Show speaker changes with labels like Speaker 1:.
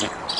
Speaker 1: Yeah.